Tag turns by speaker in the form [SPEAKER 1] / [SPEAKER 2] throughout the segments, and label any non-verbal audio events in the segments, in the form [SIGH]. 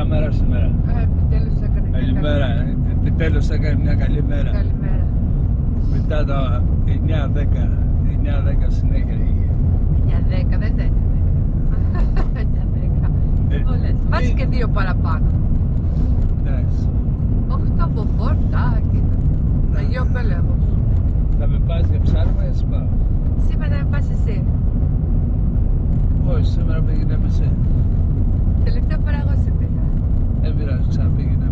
[SPEAKER 1] ωραία μέρα σήμερα.
[SPEAKER 2] Ε, Επιτέλους έκανε μια
[SPEAKER 1] Καλημέρα. Επιτέλους έκανε μια καλή μέρα.
[SPEAKER 2] καλή- Καλημέρα.
[SPEAKER 1] Μετά τα 9-10. 9-10 συνέχεια είχε.
[SPEAKER 2] 9-10 δεν ήταν 9-10.
[SPEAKER 1] Ε,
[SPEAKER 2] Όλες. Βάζεις
[SPEAKER 1] ε.
[SPEAKER 2] και δύο παραπάνω.
[SPEAKER 1] Εντάξει.
[SPEAKER 2] 8 από φόρτα. κοίτα. Αγίο Πέλεγος.
[SPEAKER 1] Θα με πας για ψάρμα ή θα σε πάω.
[SPEAKER 2] Σήμερα θα με πας εσύ.
[SPEAKER 1] Όχι, σήμερα πήγαινε με σε.
[SPEAKER 2] Τελευταία φορά εγώ σε πήγα.
[SPEAKER 1] Δεν πειράζει, ξαναπήγαιναμε.
[SPEAKER 2] Εντάξει.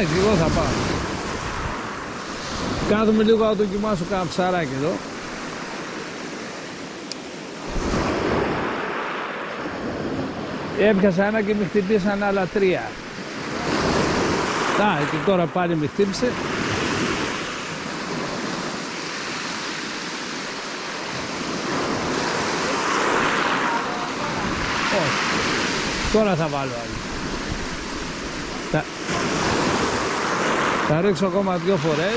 [SPEAKER 1] Εντάξει, εγώ θα πάω. Κάθομαι λίγο να δοκιμάσω κάνα ψαράκι εδώ. Έπιασα ένα και με χτυπήσαν άλλα τρία. Α, και τώρα πάλι με χτύπησε. Όχι. Τώρα θα βάλω άλλη. Θα ρίξω ακόμα δύο φορές.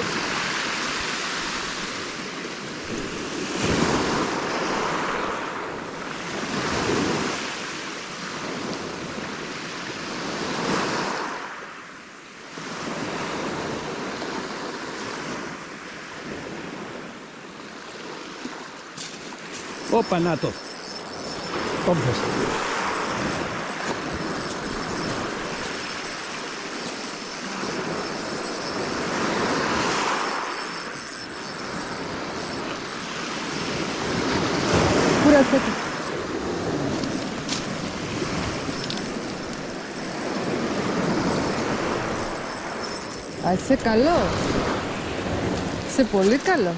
[SPEAKER 1] Όπα, να το. Κόμπτες.
[SPEAKER 2] Κούρασε το. Α, είσαι καλός. Είσαι πολύ καλός.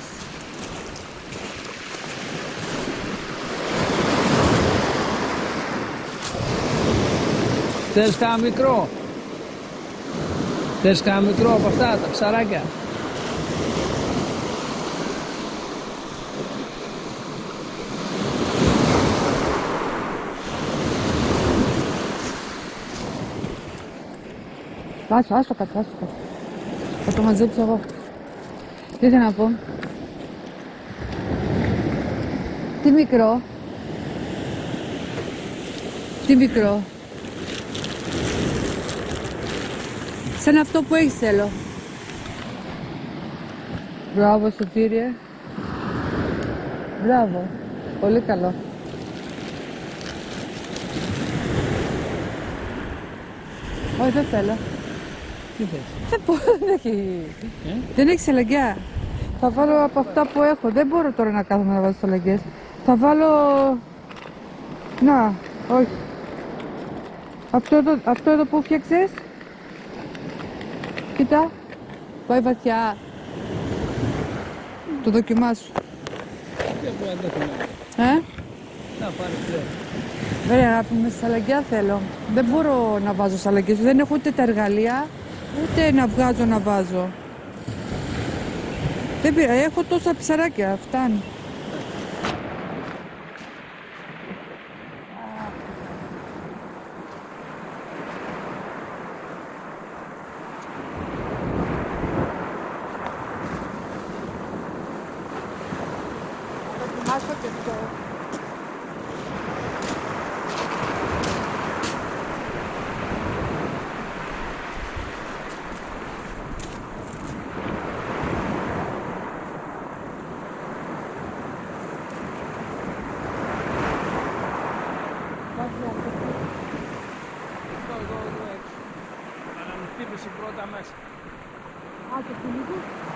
[SPEAKER 1] Θες κάνα μικρό; Θες κάνα μικρό από αυτά τα ψαράκια.
[SPEAKER 2] Άσο, άσο κάτω, άσο κάτω. Θα το μαζέψω εγώ. Τι ήθελα να πω; Τι μικρό. Τι μικρό. Σαν αυτό που έχεις θέλω. Μπράβο, Σωτήριε. Μπράβο. Πολύ καλό. Όχι, δεν θέλω.
[SPEAKER 1] Τι θες;
[SPEAKER 2] Δεν μπορώ, [LAUGHS] δεν έχει.
[SPEAKER 1] Ε;
[SPEAKER 2] Δεν έχεις σελαγιά. Θα βάλω από αυτά που έχω. Δεν μπορώ τώρα να κάθομαι να βάζω σελαγιές. Θα βάλω... Να, όχι. Αυτό εδώ, αυτό εδώ που φτιάξες. Κοίτα. Πάει βαθιά. Το δοκιμάσου.
[SPEAKER 1] Δεν μπορώ να το θυμάμαι.
[SPEAKER 2] Ε;
[SPEAKER 1] Να πάρεις πλέον.
[SPEAKER 2] Ωραία, αγάπη με σαλαγκιά θέλω. Δεν μπορώ να βάζω σαλαγκιές. Δεν έχω ούτε τα εργαλεία, ούτε να βγάζω να βάζω. Δεν πήρα, έχω τόσα ψαράκια, φτάνει. Δοκιμάσω και αυτό.
[SPEAKER 1] Αυτό εδώ, εδώ έξω. Αλλά μου χτύπησε πρώτα μέσα.
[SPEAKER 2] Α, το κυνηγού.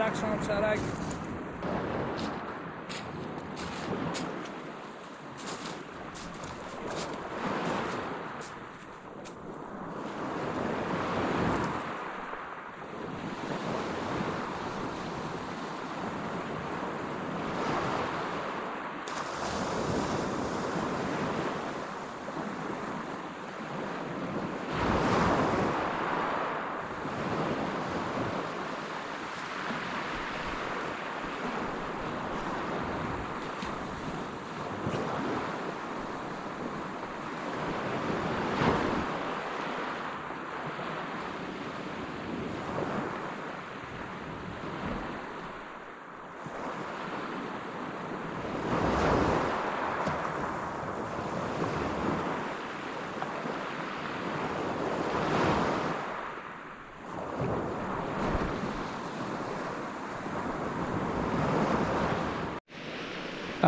[SPEAKER 1] Καλά ξανά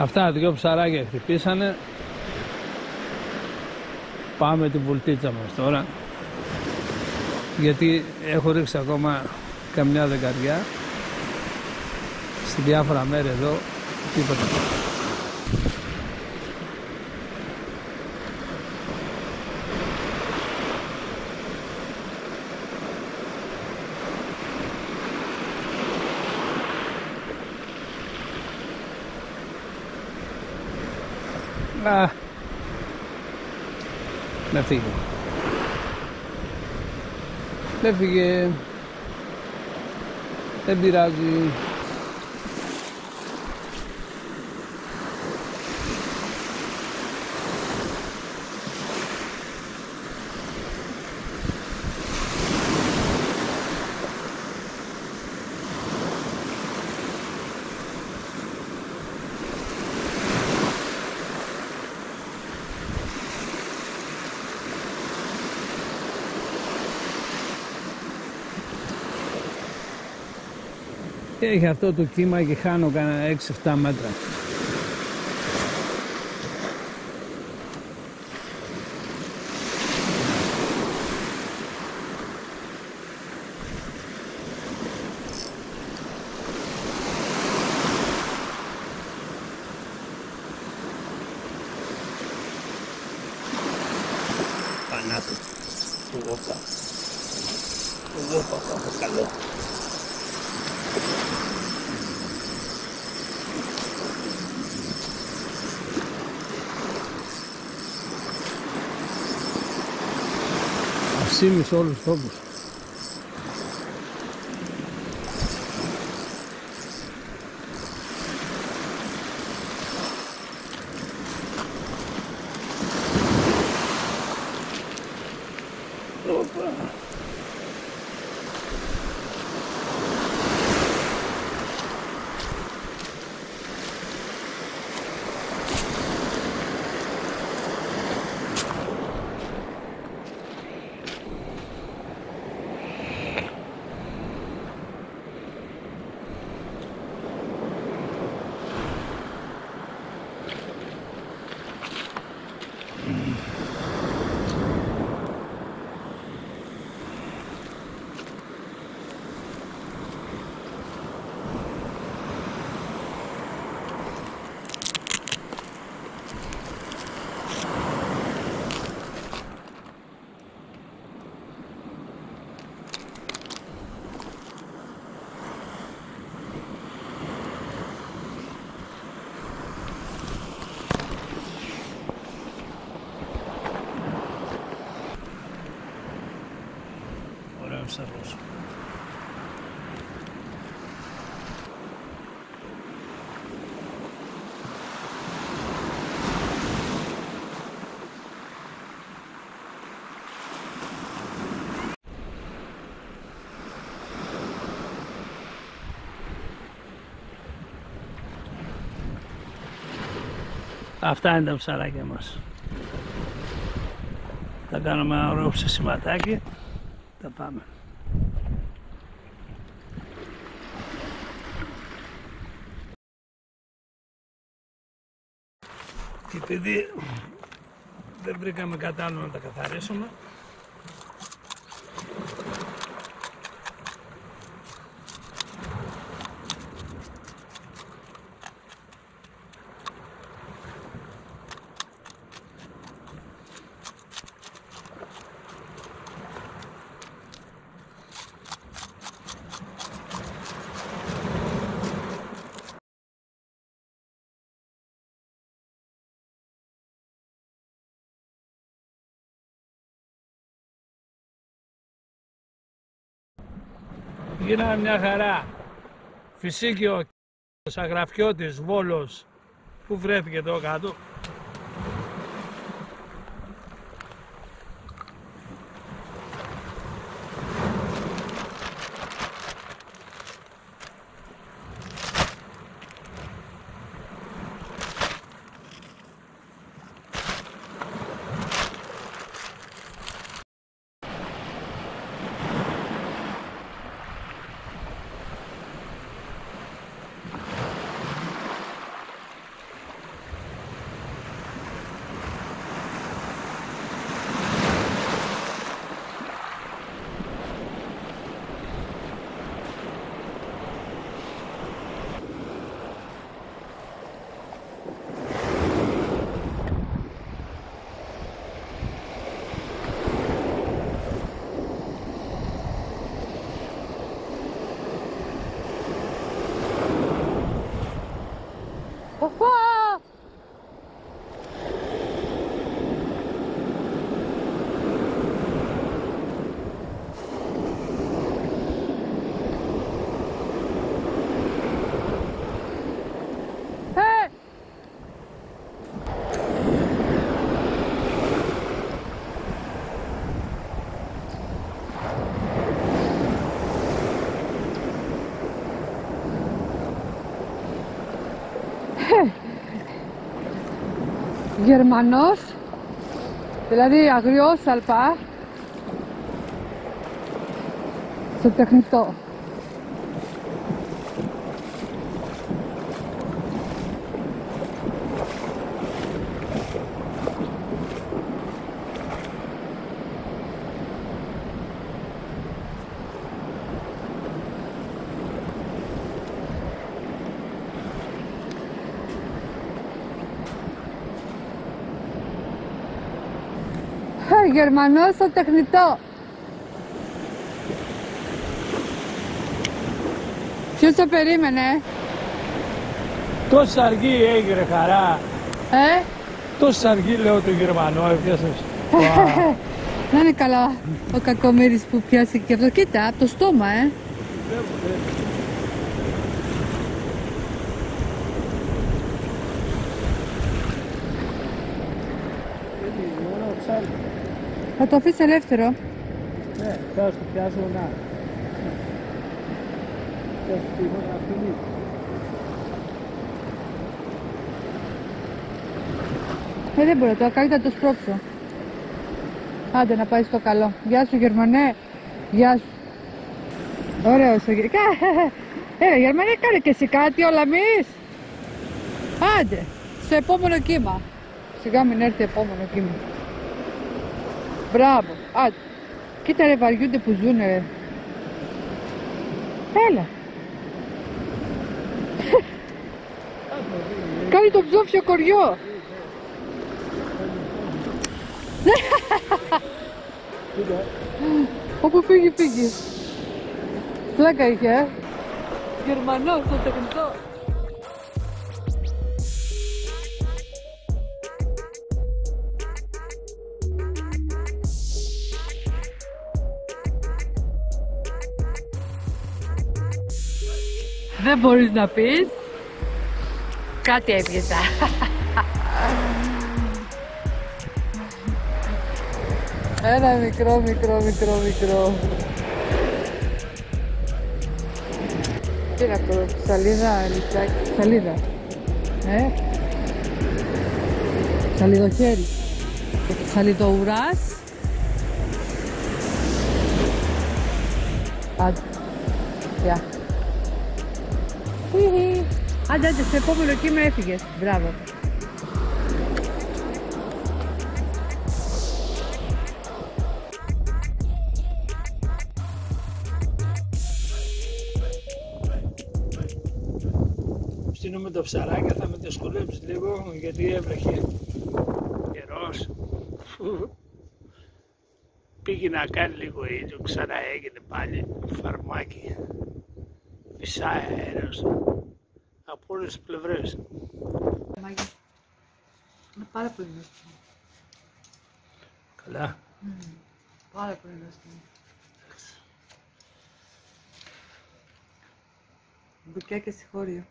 [SPEAKER 1] Αυτά δυο ψαράκια χτυπήσανε. Πάμε την βουλτίτσα μας τώρα. Γιατί έχω ρίξει ακόμα καμιά δεκαριά. Στη διάφορα μέρη εδώ τίποτα. Α, να φύγει. Δεν φύγε. Δεν πειράζει. Έχει αυτό το κύμα και χάνω κανένα 6-7 μέτρα. sim, solos somos. Αυτά είναι τα ψαράκια μας. Θα κάνουμε ένα ωραίο ψησιματάκι. Τα πάμε. Και επειδή δεν βρήκαμε κάτι άλλο να τα καθαρίσουμε, Γίναμε μια χαρά. Φυσίκιο Σαγραφιώτης Βόλος που βρέθηκε εδώ κάτω.
[SPEAKER 2] Ε! Ε! Γερμανός, δηλαδή αγριόσαλπα, στο τεχνητό. Ε, Γερμανός στο τεχνητό. Ποιος το περίμενε,
[SPEAKER 1] Τόσο αργή έγινε χαρά.
[SPEAKER 2] ε;
[SPEAKER 1] Τόσο αργή λέω το Γερμανό έπιασες. [LAUGHS]
[SPEAKER 2] Να είναι καλά ο κακομύρης που πιάσει και αυτό. Κοίτα, από το στόμα, ε. Θα το αφήσει ελεύθερο.
[SPEAKER 1] Ναι, θα σου πιάσω να. Θα σου πει να φύγει.
[SPEAKER 2] Ε, δεν μπορώ, τώρα καλύτερα να το σπρώξω. Άντε να πάει στο καλό. Γεια σου Γερμανέ. Γεια σου. Ωραίος ο Γερμανέ. Έλα Γερμανέ κάνε και εσύ κάτι όλα εμείς. Άντε. Στο επόμενο κύμα. Σιγά μην έρθει επόμενο κύμα. Μπράβο. Άντε. Κοίτα ρε βαριούνται που ζουνε ρε. Έλα. Κάνει το ψόφιο κοριό. Όπου φύγει, φύγει. Πλάκα είχε, ε. Γερμανός στο τεχνητό. Δεν μπορείς να πεις. Κάτι έπιασα. Ένα μικρό, μικρό, μικρό, μικρό. Τι είναι αυτό, σαλίδα, λιτσάκι, σαλίδα. Ε, σαλιδοχέρι. Σαλιδοουράς. Άντε. Γεια. Χιχι. Άντε, άντε, στο επόμενο κύμα έφυγες. Μπράβο.
[SPEAKER 1] Στείνουμε το ψαράκι, θα με δυσκολέψεις λίγο γιατί έβρεχε καιρός. Πήγε να κάνει λίγο ήλιο, ξανά έγινε πάλι φαρμάκι. Φυσάει αέρας από όλες τις πλευρές.
[SPEAKER 2] Μάγια. Είναι πάρα πολύ νόστιμο.
[SPEAKER 1] Καλά.
[SPEAKER 2] Πάρα πολύ νόστιμο. Μπουκιά και συγχώριο.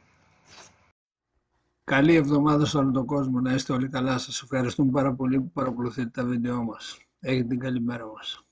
[SPEAKER 1] Καλή εβδομάδα σε όλο τον κόσμο. Να είστε όλοι καλά. Σας ευχαριστούμε πάρα πολύ που παρακολουθείτε τα βίντεό μας. Έχετε την καλή μέρα μας.